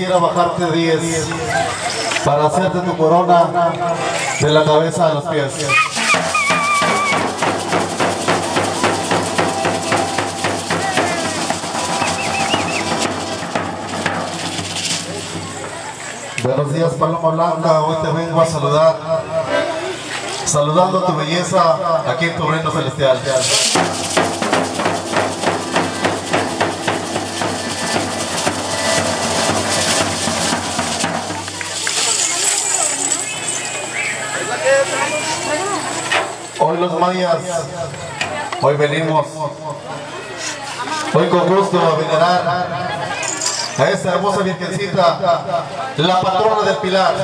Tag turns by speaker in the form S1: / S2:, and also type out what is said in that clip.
S1: ir a bajarte 10 para hacerte tu corona de la cabeza a los pies. Buenos días Paloma Blanca, hoy te vengo a saludar, saludando tu belleza aquí en tu reino celestial. Hoy los mayas, hoy venimos, hoy con gusto a venerar a esta hermosa virgencita, la patrona del Pilar.